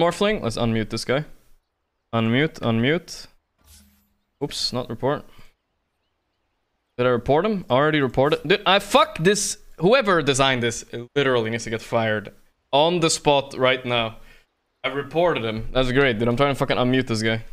Morphling. Let's unmute this guy. Unmute, unmute. Oops, not report. Did I report him? Already reported. Dude, I fuck this. Whoever designed this literally needs to get fired on the spot right now. I reported him. That's great, dude. I'm trying to fucking unmute this guy.